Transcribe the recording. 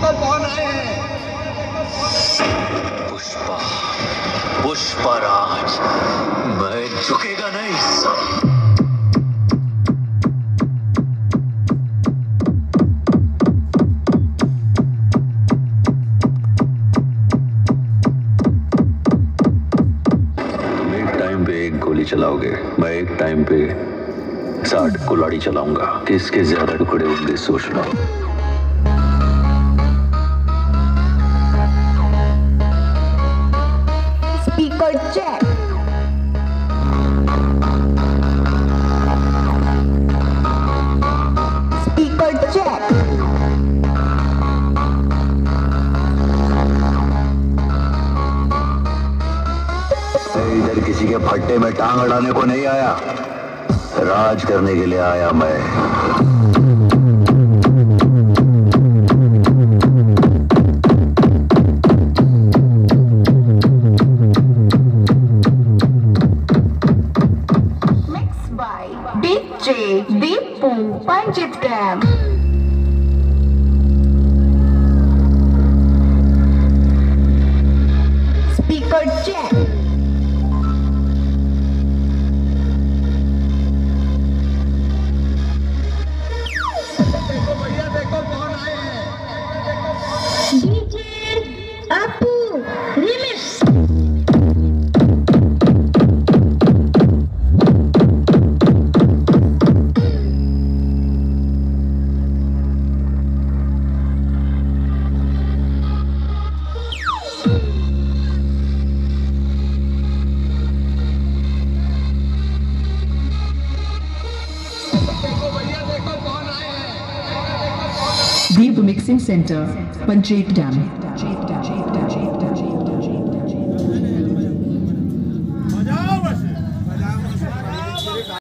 देखो कौन आए हैं? पुष्पा पुष्पराज मैं झुकेगा नहीं एक गोली चलाओगे, मैं एक टाइम पे साठ कुलाड़ी चलाऊँगा। किसके ज़्यादा टुकड़े होंगे, सोच लो। Speaker check. Speaker check. इधर किसी के फट्टे में टांग अड़ाने को नहीं आया राज करने के लिए आया मैं by DJ Deepu Panchitram. Speaker check. Deep Mixing Center, Panjet Dam.